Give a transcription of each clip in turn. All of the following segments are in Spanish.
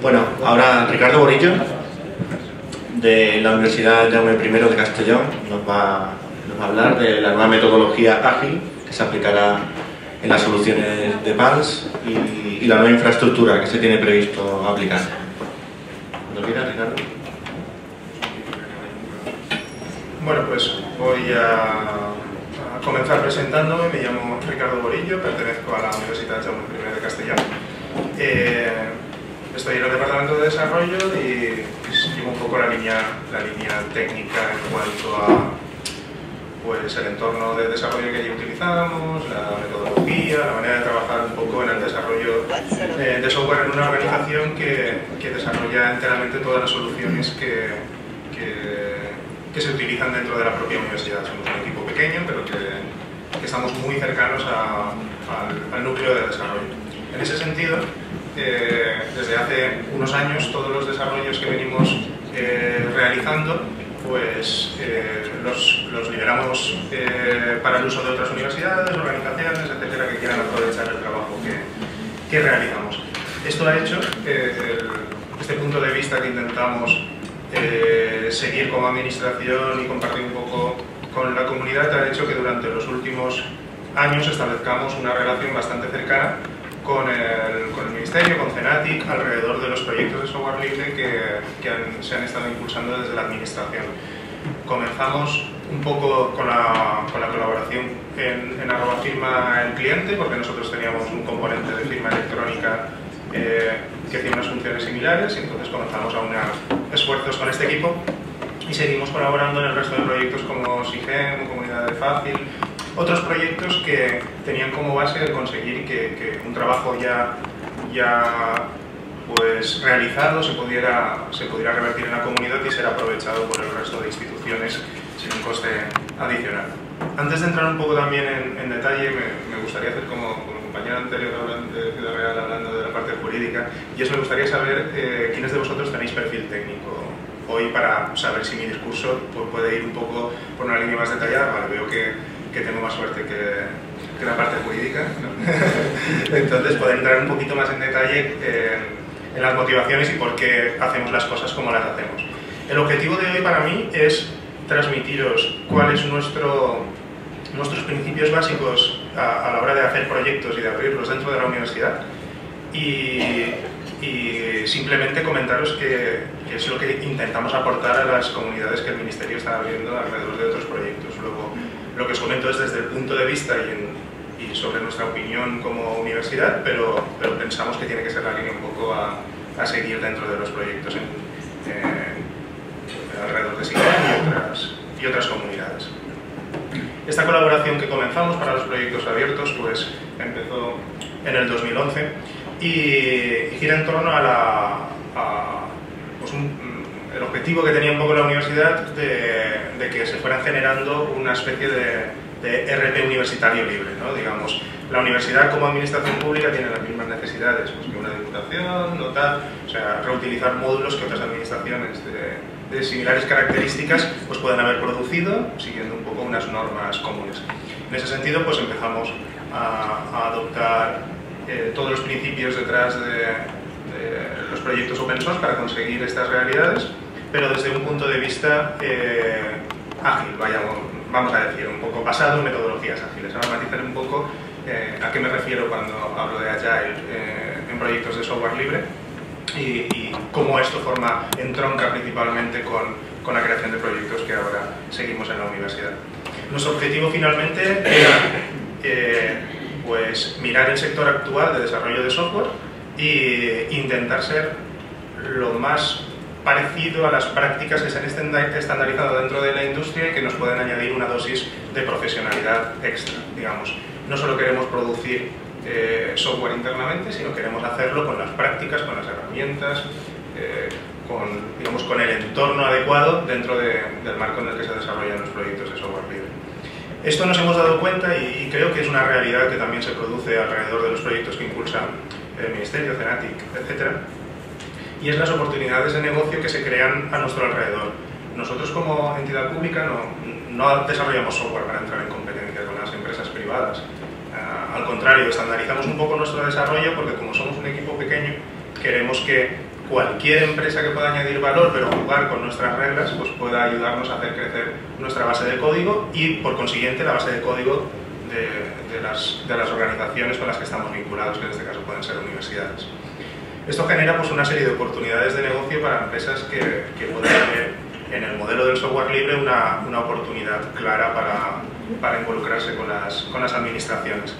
Bueno, ahora Ricardo Borillo, de la Universidad Jaume I de Castellón, nos va, a hablar de la nueva metodología ágil que se aplicará en las soluciones de PANS y, la nueva infraestructura que se tiene previsto aplicar. Cuando quieras, Ricardo. Bueno, pues voy a, a comenzar presentándome. Me llamo Ricardo Borillo, pertenezco a la Universidad Jaume I de Castellón. Eh, estoy en el departamento de desarrollo y llevo un poco la línea, la línea técnica en cuanto a pues, el entorno de desarrollo que allí utilizamos, la metodología, la manera de trabajar un poco en el desarrollo eh, de software en una organización que, que desarrolla enteramente todas las soluciones que, que, que, se utilizan dentro de la propia universidad. Somos un equipo pequeño, pero que estamos muy cercanos a, al, al núcleo de desarrollo. En ese sentido, eh, desde hace unos años todos los desarrollos que venimos eh, realizando pues eh, los, los, liberamos eh, para el uso de otras universidades, organizaciones, etcétera, que quieran aprovechar el trabajo que, que realizamos. Esto ha hecho que este punto de vista que intentamos eh, seguir como administración y compartir un poco con la comunidad ha hecho que durante los últimos años establezcamos una relación bastante cercana con el, con el, Ministerio, con CENATIC, alrededor de los proyectos de software libre que, que han, se han estado impulsando desde la Administración. Comenzamos un poco con la, con la colaboración en, en, arroba firma el cliente, porque nosotros teníamos un componente de firma electrónica eh, que hacía unas funciones similares, y entonces comenzamos a unar esfuerzos con este equipo y seguimos colaborando en el resto de proyectos como SIGEM, Comunidad de Fácil, otros proyectos que tenían como base el conseguir que, que un trabajo ya, ya pues, realizado se pudiera, se pudiera revertir en la comunidad y ser aprovechado por el resto de instituciones sin un coste adicional. Antes de entrar un poco también en, en detalle, me, me, gustaría hacer como, como compañero anterior de Ciudad Real hablando de la parte jurídica, y eso me gustaría saber eh, quiénes de vosotros tenéis perfil técnico hoy para saber si mi discurso pues, puede ir un poco por una línea más detallada. Vale, veo que que tengo más suerte que, que la parte jurídica. Entonces, poder entrar un poquito más en detalle eh, en las motivaciones y por qué hacemos las cosas como las hacemos. El objetivo de hoy para mí es transmitiros cuál es nuestro, nuestros principios básicos a, la hora de hacer proyectos y de abrirlos dentro de la universidad y, y simplemente comentaros qué, es lo que intentamos aportar a las comunidades que el Ministerio está abriendo alrededor de otros proyectos. Luego, lo que os comento es desde el punto de vista y, en, sobre nuestra opinión como universidad, pero, pensamos que tiene que ser la línea un poco a, seguir dentro de los proyectos en, eh, alrededor de SIGEM y otras, comunidades. Esta colaboración que comenzamos para los proyectos abiertos pues empezó en el 2011 y, gira en torno a, la, a pues el objetivo que tenía un poco la universidad de, de que se fueran generando una especie de, de RP universitario libre, ¿no? digamos. La universidad como administración pública tiene las mismas necesidades pues, que una diputación, no tal, o sea, reutilizar módulos que otras administraciones de, de, similares características pues pueden haber producido siguiendo un poco unas normas comunes. En ese sentido, pues empezamos a, a adoptar eh, todos los principios detrás de, de los proyectos open source para conseguir estas realidades, pero desde un punto de vista eh, ágil, vayamos, vamos a decir, un poco basado en metodologías ágiles. Ahora matizar un poco eh, a qué me refiero cuando hablo de Agile eh, en proyectos de software libre y, y, cómo esto forma, entronca principalmente con, con la creación de proyectos que ahora seguimos en la universidad. Nuestro objetivo finalmente era eh, pues, mirar el sector actual de desarrollo de software e intentar ser lo más parecido a las prácticas que se han estandarizado dentro de la industria y que nos pueden añadir una dosis de profesionalidad extra, digamos. No solo queremos producir eh, software internamente, sino queremos hacerlo con las prácticas, con las herramientas, eh, con, digamos, con el entorno adecuado dentro de, del marco en el que se desarrollan los proyectos de software libre. Esto nos hemos dado cuenta y, y creo que es una realidad que también se produce alrededor de los proyectos que impulsan el Ministerio, CENATIC, etc. Y es las oportunidades de negocio que se crean a nuestro alrededor. Nosotros como entidad pública no, no desarrollamos software para entrar en competencia con las empresas privadas. Uh, al contrario, estandarizamos un poco nuestro desarrollo porque como somos un equipo pequeño, queremos que cualquier empresa que pueda añadir valor, pero jugar con nuestras reglas, pues pueda ayudarnos a hacer crecer nuestra base de código y, por consiguiente, la base de código de, las, de las organizaciones con las que estamos vinculados, que en este caso pueden ser universidades. Esto genera pues, una serie de oportunidades de negocio para empresas que, que pueden tener en el modelo del software libre una, una oportunidad clara para, para involucrarse con las, con las administraciones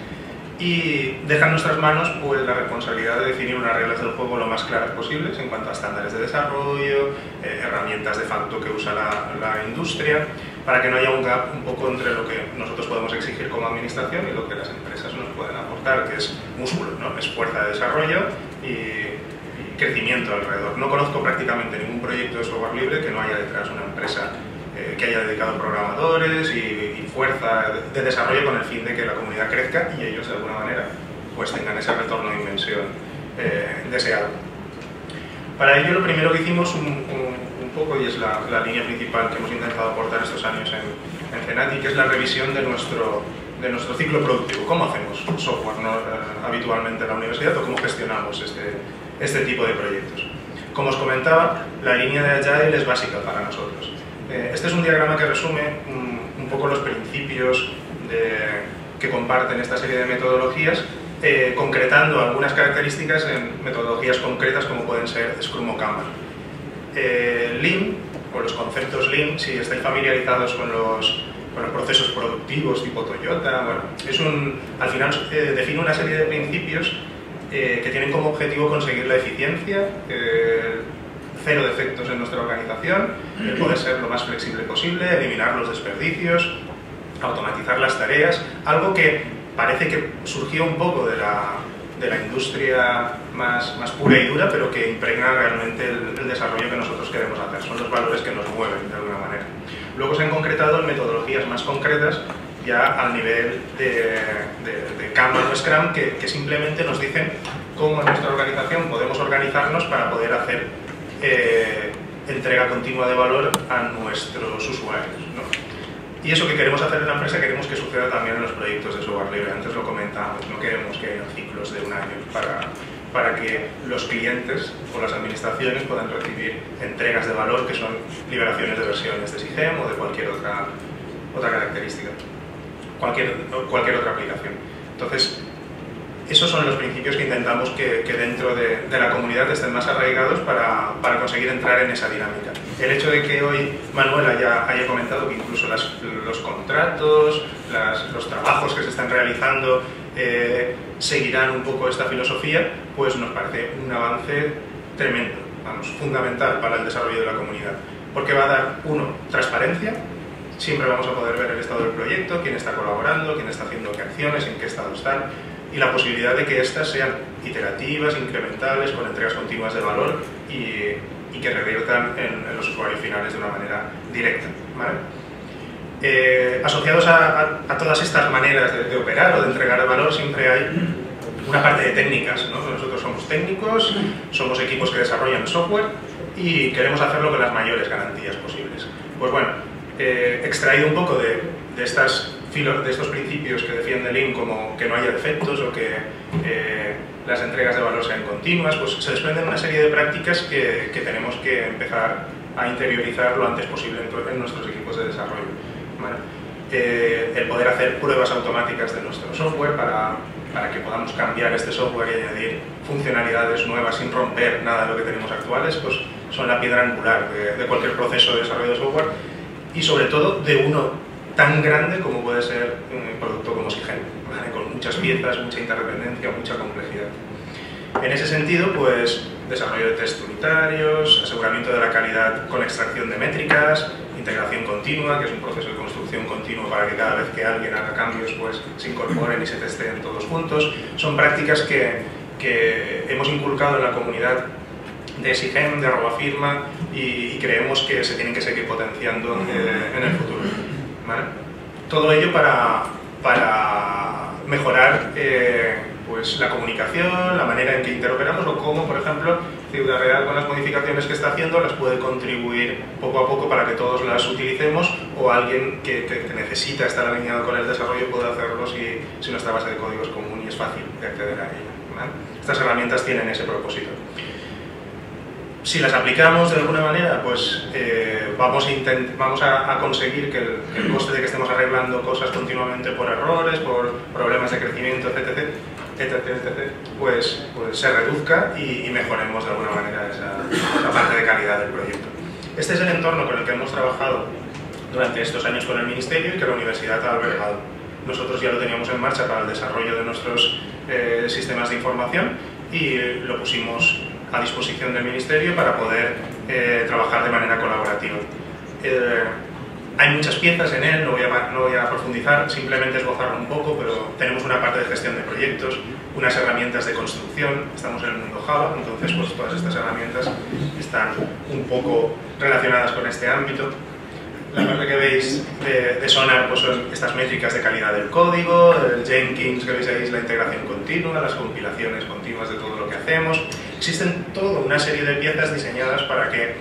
y deja en nuestras manos pues, la responsabilidad de definir unas reglas del juego lo más claras posibles en cuanto a estándares de desarrollo, eh, herramientas de facto que usa la, la, industria, para que no haya un gap un poco entre lo que nosotros podemos exigir como administración y lo que las empresas nos pueden aportar, que es músculo, ¿no? es fuerza de desarrollo y, crecimiento alrededor. No conozco prácticamente ningún proyecto de software libre que no haya detrás una empresa eh, que haya dedicado programadores y, fuerza de desarrollo con el fin de que la comunidad crezca y ellos de alguna manera pues tengan ese retorno de inversión eh, deseado. Para ello lo primero que hicimos un, un, un poco, y es la, la, línea principal que hemos intentado aportar estos años en, en que es la revisión de nuestro, de nuestro ciclo productivo. ¿Cómo hacemos software ¿no? eh, habitualmente en la universidad o cómo gestionamos este, este tipo de proyectos? Como os comentaba, la línea de Agile es básica para nosotros. Eh, este es un diagrama que resume un, poco los principios de, que comparten esta serie de metodologías, eh, concretando algunas características en metodologías concretas como pueden ser Scrum o Kanban. Eh, Lean, o los conceptos Lean, si estáis familiarizados con los, con los procesos productivos tipo Toyota, bueno, es un, al final eh, define una serie de principios que tienen como objetivo conseguir la eficiencia, cero defectos en nuestra organización, poder ser lo más flexible posible, eliminar los desperdicios, automatizar las tareas, algo que parece que surgió un poco de la, de la industria más, más, pura y dura, pero que impregna realmente el, el, desarrollo que nosotros queremos hacer. Son los valores que nos mueven de alguna manera. Luego se han concretado en metodologías más concretas, ya al nivel de, de, de o Scrum, que, que simplemente nos dicen cómo en nuestra organización podemos organizarnos para poder hacer eh, entrega continua de valor a nuestros usuarios. ¿no? Y eso que queremos hacer en la empresa queremos que suceda también en los proyectos de software libre. Antes lo comentábamos, no queremos que haya ciclos de un año para, para que los clientes o las administraciones puedan recibir entregas de valor que son liberaciones de versiones de SIGEM o de cualquier otra, otra característica, cualquier, cualquier otra aplicación. Entonces, esos son los principios que intentamos que, dentro de, la comunidad estén más arraigados para, conseguir entrar en esa dinámica. El hecho de que hoy Manuel haya, comentado que incluso los contratos, los trabajos que se están realizando eh, seguirán un poco esta filosofía, pues nos parece un avance tremendo, vamos, fundamental para el desarrollo de la comunidad. Porque va a dar, uno, transparencia, siempre vamos a poder ver el estado del proyecto, quién está colaborando, quién está haciendo qué acciones, en qué estado están, y la posibilidad de que éstas sean iterativas, incrementales, con entregas continuas de valor y, y que reviertan en, en, los usuarios finales de una manera directa. ¿vale? Eh, asociados a, a, a, todas estas maneras de, de, operar o de entregar valor siempre hay una parte de técnicas. ¿no? Nosotros somos técnicos, somos equipos que desarrollan software y queremos hacerlo con las mayores garantías posibles. Pues bueno, eh, extraído un poco de, de estas de estos principios que defiende Lean como que no haya defectos o que eh, las entregas de valor sean continuas, pues se desprenden una serie de prácticas que, que tenemos que empezar a interiorizar lo antes posible en, en nuestros equipos de desarrollo. ¿vale? Eh, el poder hacer pruebas automáticas de nuestro software para, para que podamos cambiar este software y añadir funcionalidades nuevas sin romper nada de lo que tenemos actuales, pues son la piedra angular de, de cualquier proceso de desarrollo de software y sobre todo de uno tan grande como puede ser un producto como Sigen, ¿vale? con muchas piezas, mucha interdependencia, mucha complejidad. En ese sentido, pues desarrollo de test unitarios, aseguramiento de la calidad con extracción de métricas, integración continua, que es un proceso de construcción continuo para que cada vez que alguien haga cambios pues se incorporen y se testeen todos juntos. Son prácticas que, que hemos inculcado en la comunidad de SIGEM, de arroba firma y, y, creemos que se tienen que seguir potenciando eh, en el futuro. ¿Vale? Todo ello para, para mejorar eh, pues, la comunicación, la manera en que interoperamos o cómo, por ejemplo, Ciudad Real con las modificaciones que está haciendo las puede contribuir poco a poco para que todos las utilicemos o alguien que, que, que necesita estar alineado con el desarrollo pueda hacerlo si, si, nuestra base de código es común y es fácil de acceder a ella. ¿vale? Estas herramientas tienen ese propósito. Si las aplicamos de alguna manera, pues eh, vamos, a, vamos a, conseguir que el, coste de que estemos arreglando cosas continuamente por errores, por problemas de crecimiento, etc., etc., pues, pues se reduzca y, mejoremos de alguna manera esa, parte de calidad del proyecto. Este es el entorno con el que hemos trabajado durante estos años con el Ministerio y que la Universidad ha albergado. Nosotros ya lo teníamos en marcha para el desarrollo de nuestros eh, sistemas de información y lo pusimos a disposición del Ministerio para poder eh, trabajar de manera colaborativa. Eh, hay muchas piezas en él, no voy, a, no profundizar, simplemente esbozarlo un poco, pero tenemos una parte de gestión de proyectos, unas herramientas de construcción, estamos en el mundo Java, entonces pues todas estas herramientas están un poco relacionadas con este ámbito. La parte que veis de, Sonar pues son estas métricas de calidad del código, el Jenkins que veis ahí la integración continua, las compilaciones continuas de todo lo que hacemos. Existen toda una serie de piezas diseñadas para que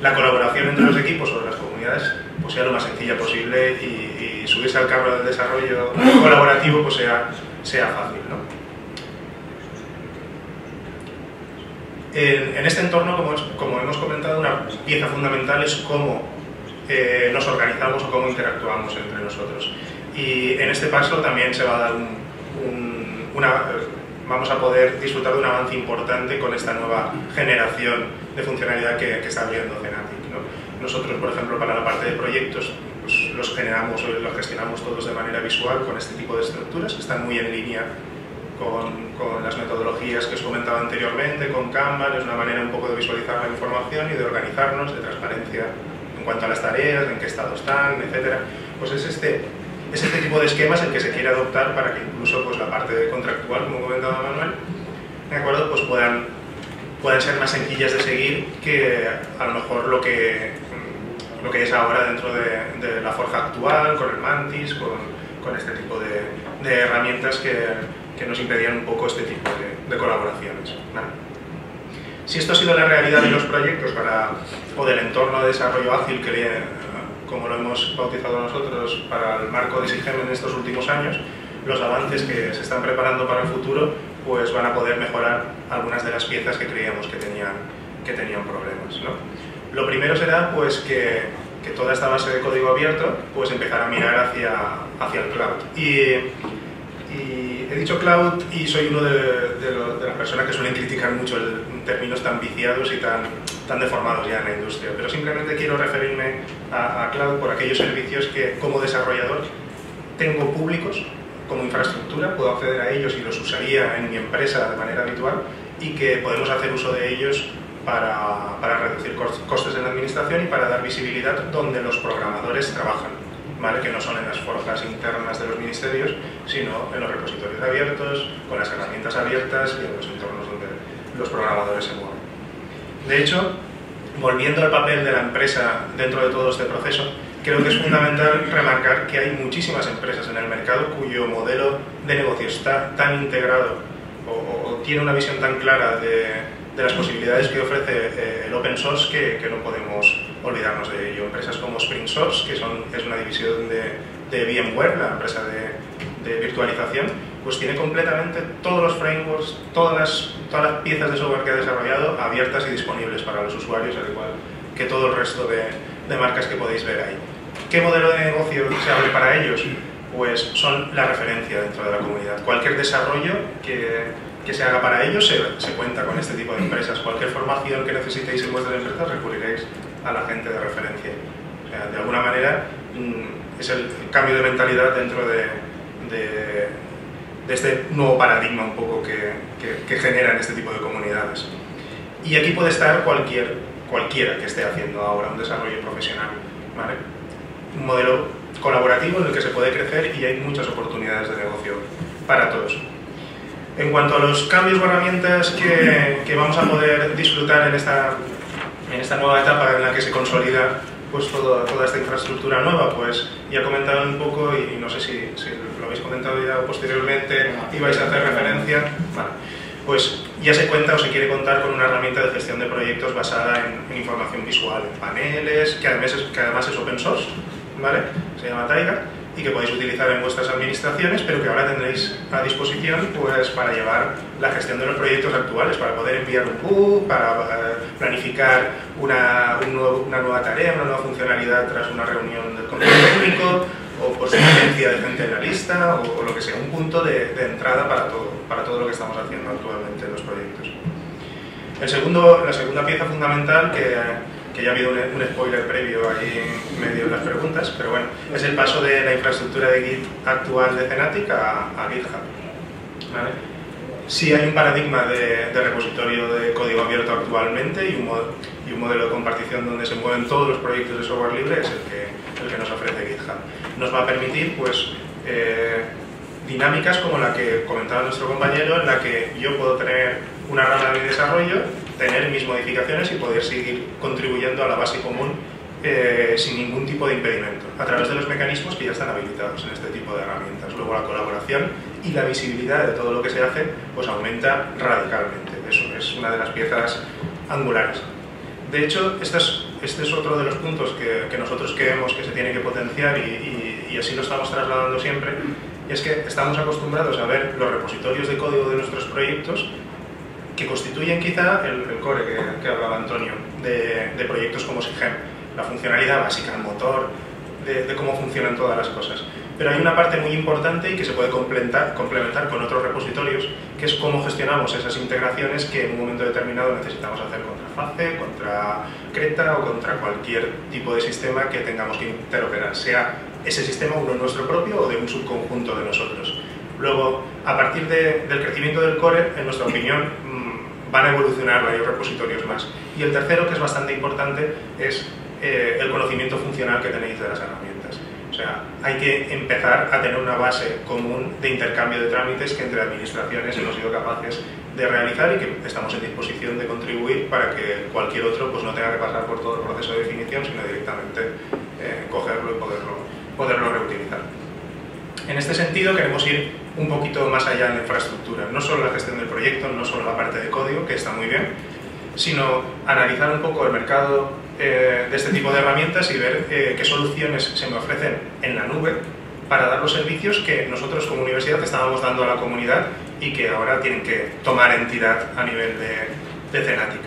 la colaboración entre los equipos o las comunidades pues sea lo más sencilla posible y, subirse al carro del desarrollo colaborativo pues sea, sea fácil. En, este entorno, como, como, hemos comentado, una pieza fundamental es cómo eh, nos organizamos o cómo interactuamos entre nosotros. Y en este paso también se va a dar una, vamos a poder disfrutar de un avance importante con esta nueva generación de funcionalidad que, que está abriendo Zenatic. Nosotros, por ejemplo, para la parte de proyectos, pues los generamos o los gestionamos todos de manera visual con este tipo de estructuras que están muy en línea con, con, las metodologías que os comentaba anteriormente, con Kanban, es una manera un poco de visualizar la información y de organizarnos, de transparencia en cuanto a las tareas, en qué estado están, etc. Pues es este, es este tipo de esquemas el que se quiere adoptar para que incluso pues, la parte contractual, como comentaba Manuel, ¿de acuerdo? Pues puedan, puedan ser más sencillas de seguir que a lo mejor lo que lo que es ahora dentro de, la forja actual, con el Mantis, con, este tipo de, herramientas que, nos impedían un poco este tipo de, colaboraciones. Si esto ha sido la realidad de los proyectos para, o del entorno de desarrollo ágil que, como lo hemos bautizado nosotros, para el marco de SIGEM en estos últimos años, los avances que se están preparando para el futuro pues van a poder mejorar algunas de las piezas que creíamos que tenían, que tenían problemas. Lo primero será pues, que, que, toda esta base de código abierto pues, empezar a mirar hacia, hacia el cloud. Y, he dicho cloud y soy uno de, de, las personas que suelen criticar mucho el, términos tan viciados y tan, tan deformados ya en la industria, pero simplemente quiero referirme a, a cloud por aquellos servicios que como desarrollador tengo públicos como infraestructura, puedo acceder a ellos y los usaría en mi empresa de manera habitual y que podemos hacer uso de ellos para, para, reducir costes en la administración y para dar visibilidad donde los programadores trabajan, ¿vale? que no son en las forjas internas de los ministerios, sino en los repositorios abiertos, con las herramientas abiertas y en los entornos donde los programadores se mueven. De hecho, volviendo al papel de la empresa dentro de todo este proceso, creo que es fundamental remarcar que hay muchísimas empresas en el mercado cuyo modelo de negocio está tan integrado o tiene una visión tan clara de de las posibilidades que ofrece eh, el open source que, que, no podemos olvidarnos de ello. Empresas como Spring Source, que son, es una división de, de VMware, la empresa de, de, virtualización, pues tiene completamente todos los frameworks, todas las, todas las piezas de software que ha desarrollado abiertas y disponibles para los usuarios, al igual que todo el resto de, de marcas que podéis ver ahí. ¿Qué modelo de negocio se abre para ellos? Pues son la referencia dentro de la comunidad. Cualquier desarrollo que que se haga para ello se, se, cuenta con este tipo de empresas. Cualquier formación que necesitéis en vuestras empresas recurriréis a la gente de referencia. O sea, de alguna manera mm, es el cambio de mentalidad dentro de, de, de este nuevo paradigma un poco que, que, generan este tipo de comunidades. Y aquí puede estar cualquier, cualquiera que esté haciendo ahora un desarrollo profesional. ¿vale? Un modelo colaborativo en el que se puede crecer y hay muchas oportunidades de negocio para todos. En cuanto a los cambios o herramientas que, que vamos a poder disfrutar en esta, en esta nueva etapa en la que se consolida pues toda esta infraestructura nueva, pues ya he comentado un poco y, no sé si, lo habéis comentado ya posteriormente y vais a hacer referencia, pues ya se cuenta o se quiere contar con una herramienta de gestión de proyectos basada en, información visual, en paneles, que además, es, que además es open source, ¿vale? se llama Taiga, y que podéis utilizar en vuestras administraciones, pero que ahora tendréis a disposición pues, para llevar la gestión de los proyectos actuales, para poder enviar un PUB, para eh, planificar una, una nueva tarea, una nueva funcionalidad tras una reunión del comité técnico, o por sugerencia de gente en la lista, o, lo que sea, un punto de, de, entrada para todo, para todo lo que estamos haciendo actualmente en los proyectos. El segundo, la segunda pieza fundamental que que ya ha habido un, spoiler previo ahí en medio de las preguntas, pero bueno, es el paso de la infraestructura de Git actual de Zenatic a, GitHub. ¿vale? Sí hay un paradigma de, repositorio de código abierto actualmente y un, y un, modelo de compartición donde se mueven todos los proyectos de software libre es el que, el que nos ofrece GitHub. Nos va a permitir pues, eh, dinámicas como la que comentaba nuestro compañero, en la que yo puedo tener una rama de desarrollo tener mis modificaciones y poder seguir contribuyendo a la base común eh, sin ningún tipo de impedimento, a través de los mecanismos que ya están habilitados en este tipo de herramientas. Luego la colaboración y la visibilidad de todo lo que se hace pues aumenta radicalmente. Eso es una de las piezas angulares. De hecho, este es, este es otro de los puntos que, que, nosotros creemos que se tiene que potenciar y, y, y así lo estamos trasladando siempre, y es que estamos acostumbrados a ver los repositorios de código de nuestros proyectos que constituyen quizá el, core que, hablaba Antonio, de, proyectos como SIGEM, la funcionalidad básica, el motor, de, cómo funcionan todas las cosas. Pero hay una parte muy importante y que se puede complementar, complementar con otros repositorios, que es cómo gestionamos esas integraciones que en un momento determinado necesitamos hacer contra FACE, contra Creta o contra cualquier tipo de sistema que tengamos que interoperar, sea ese sistema uno nuestro propio o de un subconjunto de nosotros. Luego, a partir del crecimiento del core, en nuestra opinión, van a evolucionar varios repositorios más. Y el tercero, que es bastante importante, es eh, el conocimiento funcional que tenéis de las herramientas. O sea, hay que empezar a tener una base común de intercambio de trámites que entre administraciones hemos sido capaces de realizar y que estamos en disposición de contribuir para que cualquier otro pues, no tenga que pasar por todo el proceso de definición, sino directamente eh, cogerlo y poderlo, poderlo reutilizar. En este sentido queremos ir un poquito más allá en la infraestructura, no solo la gestión del proyecto, no solo la parte de código, que está muy bien, sino analizar un poco el mercado eh, de este tipo de herramientas y ver eh, qué soluciones se me ofrecen en la nube para dar los servicios que nosotros como universidad estábamos dando a la comunidad y que ahora tienen que tomar entidad a nivel de, de Cenatic.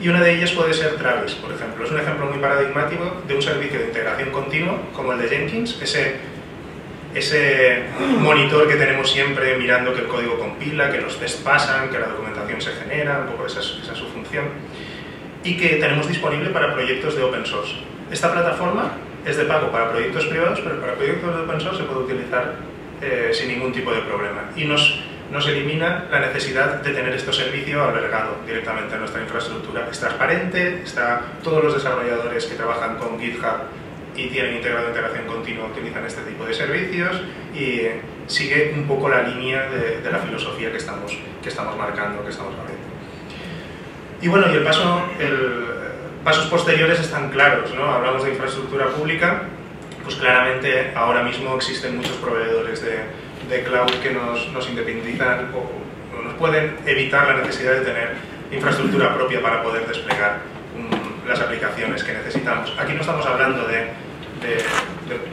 Y una de ellas puede ser Travis, por ejemplo. Es un ejemplo muy paradigmático de un servicio de integración continua como el de Jenkins, ese monitor que tenemos siempre mirando que el código compila, que los tests pasan, que la documentación se genera, un poco esa es, su función, y que tenemos disponible para proyectos de open source. Esta plataforma es de pago para proyectos privados, pero para proyectos de open source se puede utilizar eh, sin ningún tipo de problema. Y nos, nos elimina la necesidad de tener este servicio albergado directamente en nuestra infraestructura. Es transparente, está, todos los desarrolladores que trabajan con GitHub y tienen integrado integración continua, utilizan este tipo de servicios y sigue un poco la línea de, la filosofía que estamos, que estamos marcando, que estamos haciendo. Y bueno, y el paso, el, pasos posteriores están claros, ¿no? Hablamos de infraestructura pública, pues claramente ahora mismo existen muchos proveedores de, de cloud que nos, nos independizan o, o, nos pueden evitar la necesidad de tener infraestructura propia para poder desplegar las aplicaciones que necesitamos. Aquí no estamos hablando de,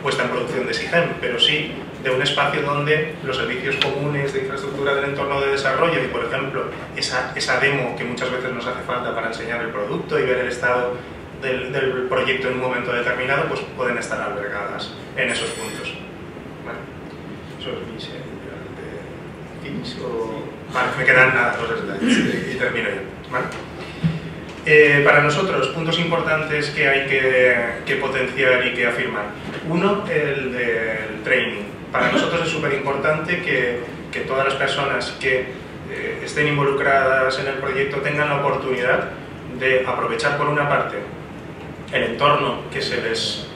puesta en producción de SIGEM, pero sí de un espacio donde los servicios comunes de infraestructura del entorno de desarrollo y, por ejemplo, esa, esa demo que muchas veces nos hace falta para enseñar el producto y ver el estado del, proyecto en un momento determinado, pues pueden estar albergadas en esos puntos. Bueno, eso es mi o... Vale, me quedan nada, dos y termino ya. ¿vale? Eh, para nosotros, puntos importantes que hay que, potenciar y que afirmar. Uno, el del training. Para nosotros es súper importante que, que, todas las personas que eh, estén involucradas en el proyecto tengan la oportunidad de aprovechar por una parte el entorno que se les,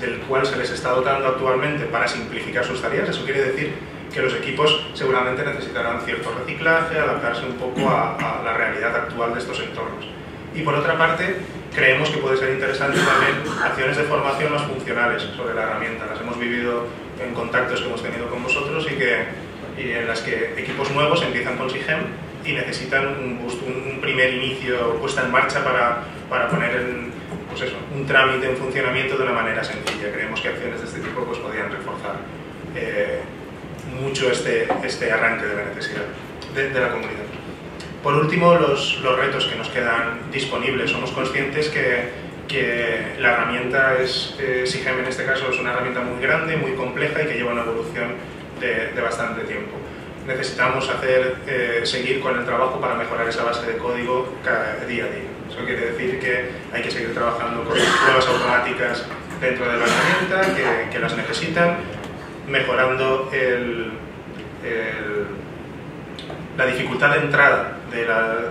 del cual se les está dotando actualmente para simplificar sus tareas. Eso quiere decir que los equipos seguramente necesitarán cierto reciclaje, adaptarse un poco a, a la realidad actual de estos entornos y por otra parte, creemos que puede ser interesante también acciones de formación más funcionales sobre la herramienta. Las hemos vivido en contactos que hemos tenido con vosotros y, que, en las que equipos nuevos empiezan con SIGEM y necesitan un, primer inicio puesta en marcha para, para poner pues eso, un trámite en funcionamiento de una manera sencilla. Creemos que acciones de este tipo pues, podrían reforzar eh, mucho este, este arranque de la necesidad de, la comunidad. Por último, los, los, retos que nos quedan disponibles. Somos conscientes que, que la herramienta es, eh, SIGEM en este caso es una herramienta muy grande, muy compleja y que lleva una evolución de, de bastante tiempo necesitamos hacer, eh, seguir con el trabajo para mejorar esa base de código cada día a día. Eso quiere decir que hay que seguir trabajando con pruebas automáticas dentro de la herramienta que, que las necesitan, mejorando el, la dificultad de entrada de,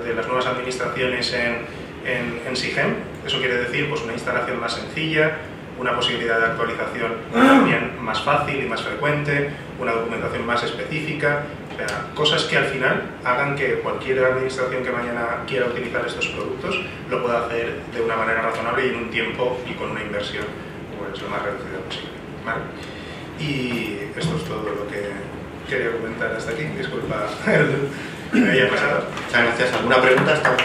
de, las nuevas administraciones en, en, en SIGEM. Eso quiere decir pues, una instalación más sencilla, una posibilidad de actualización también más fácil y más frecuente, una documentación más específica, o sea, cosas que al final hagan que cualquier administración que mañana quiera utilizar estos productos lo pueda hacer de una manera razonable y en un tiempo y con una inversión pues, lo más reducida posible. ¿vale? Y esto es todo lo que quería comentar hasta aquí. Disculpa Muchas gracias. ¿Alguna pregunta? Estamos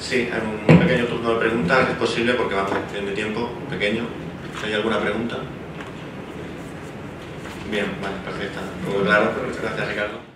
Sí, hay un pequeño turno de preguntas, es posible porque vamos de tiempo, pequeño. ¿Hay alguna pregunta? Bien, vale, perfecta. Muy claro, gracias Ricardo.